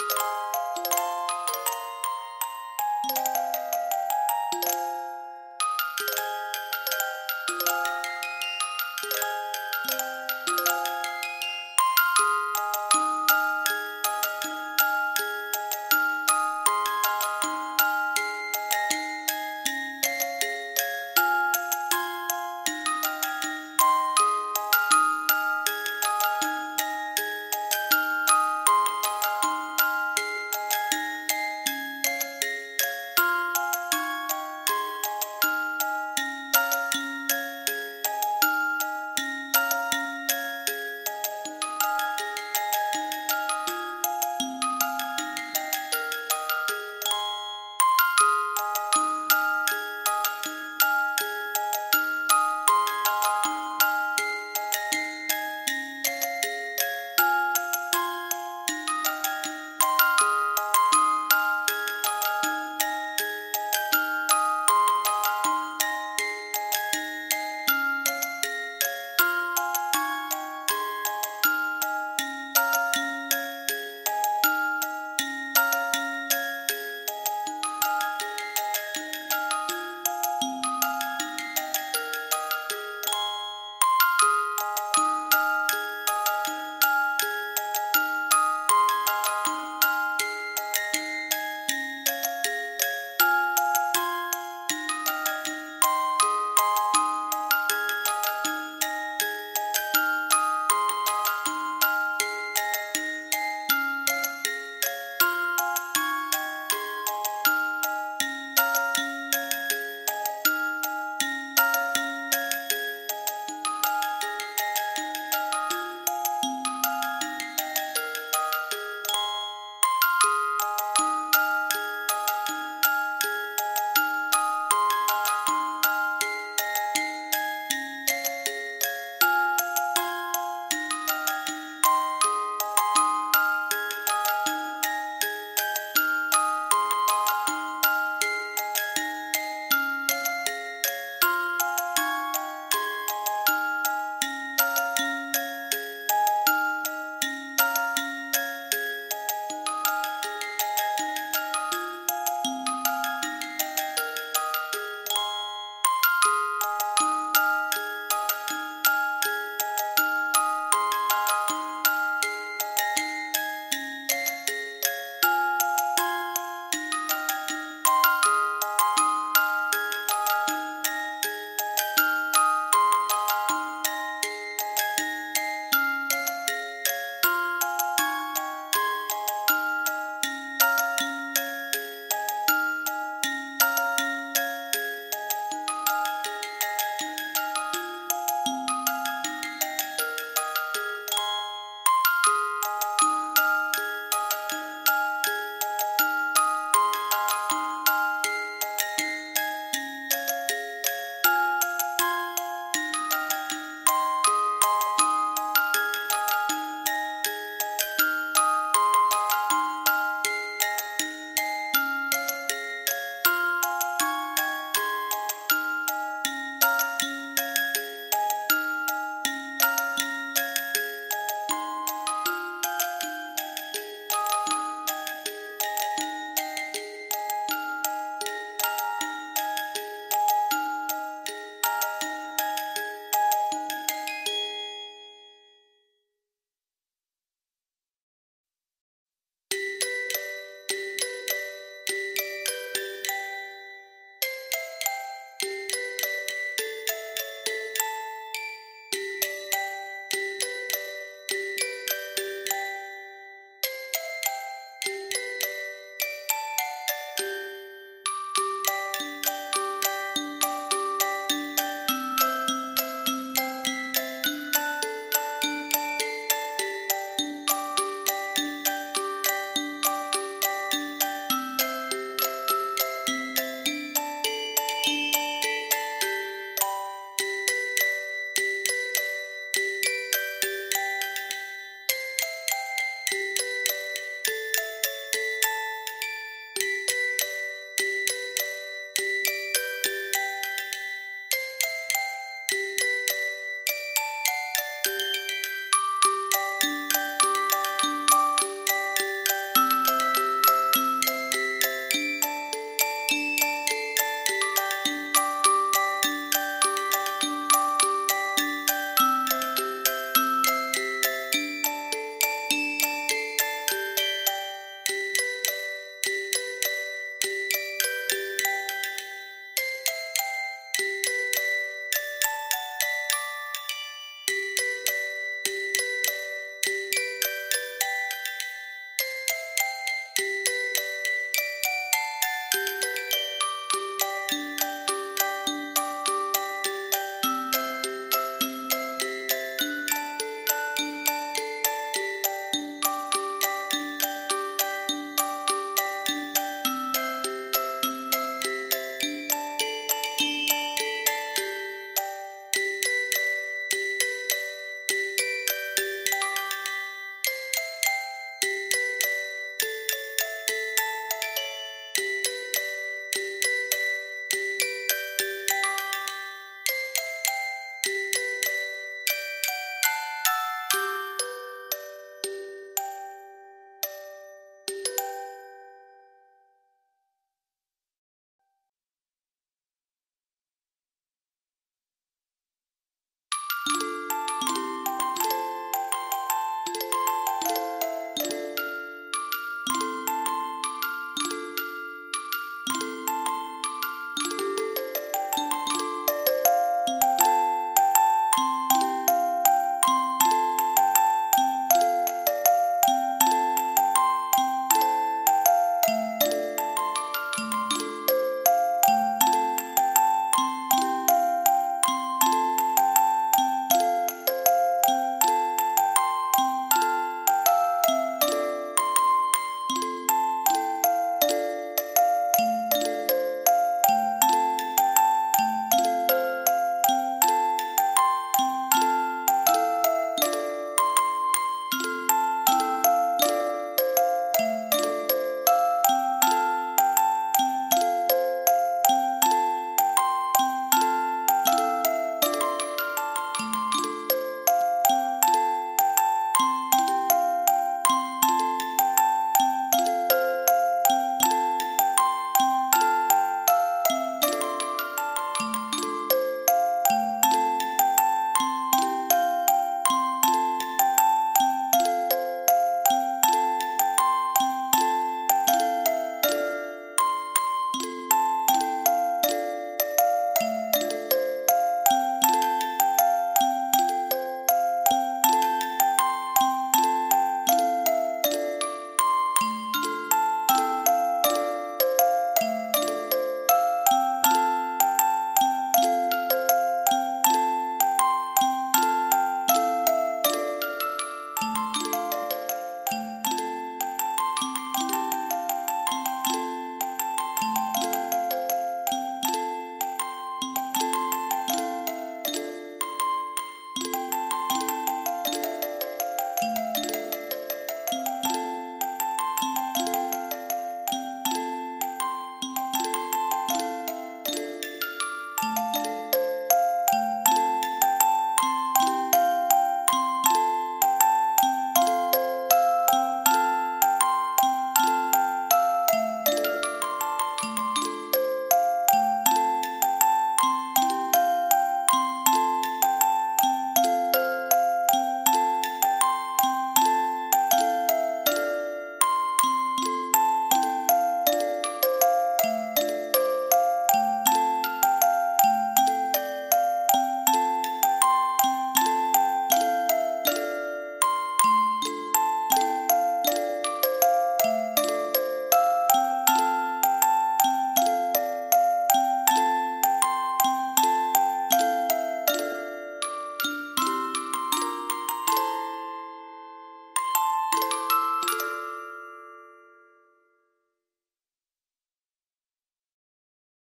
you